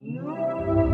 No.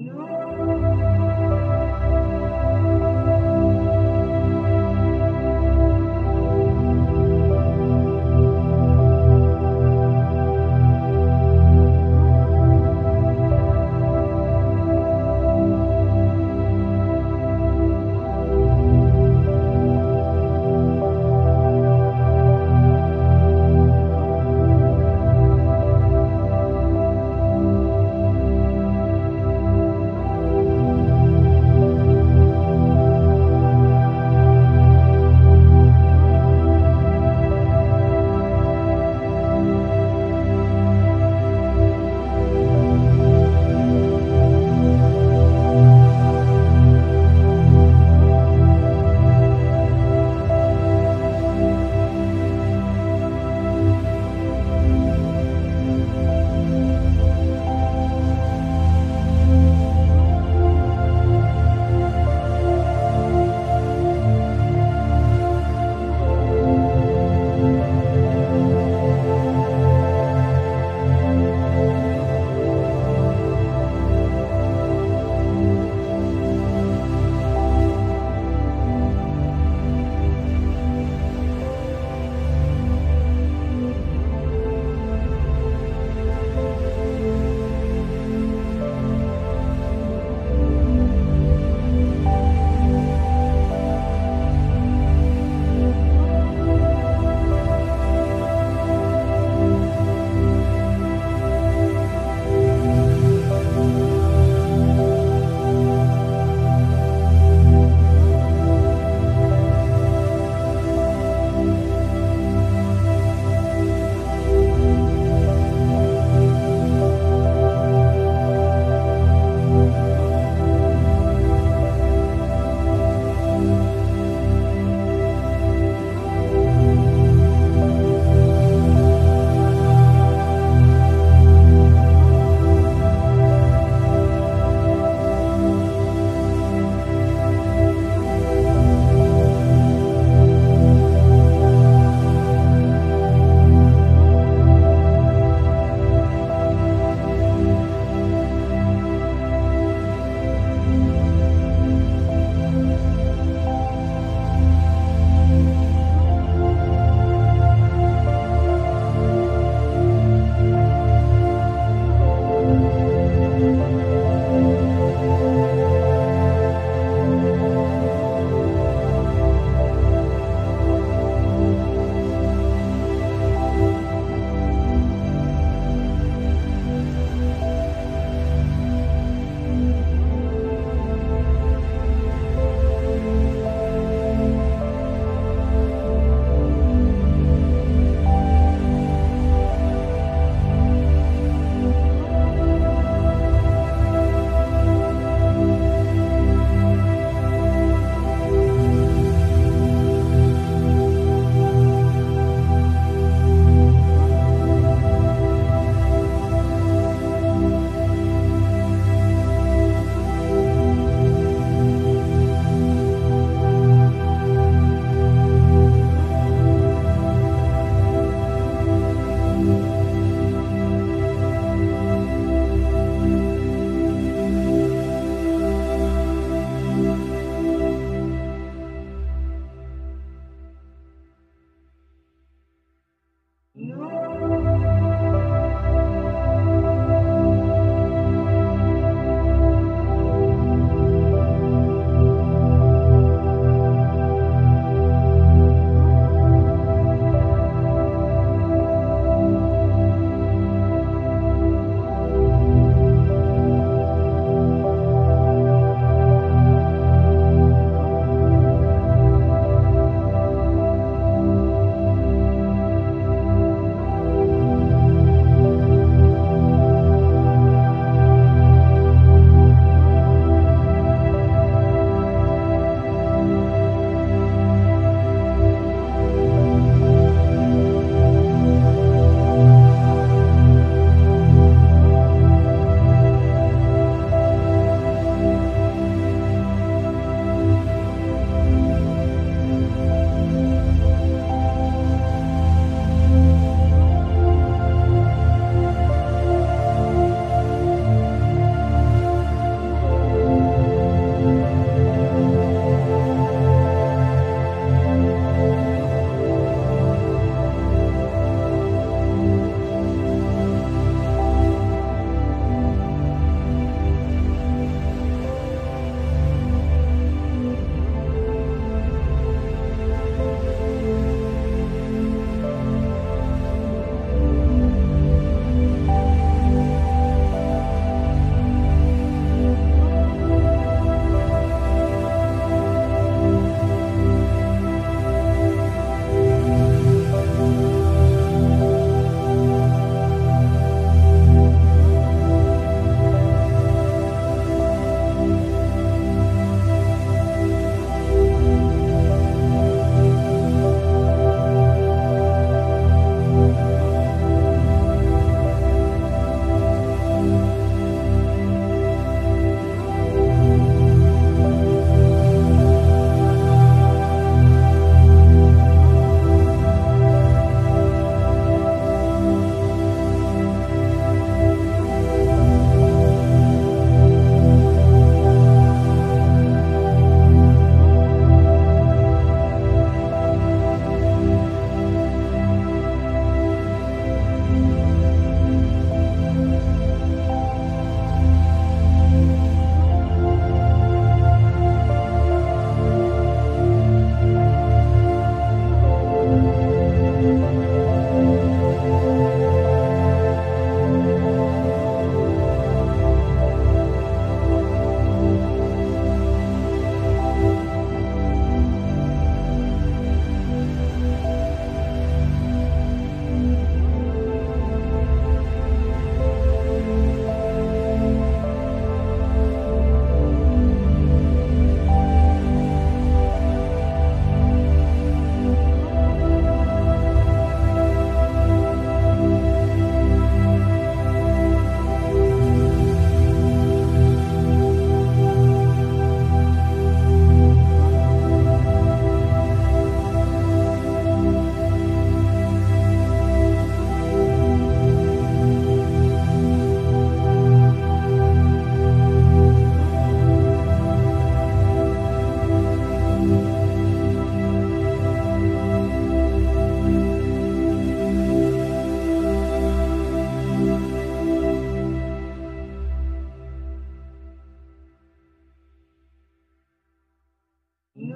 No.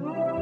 Bye.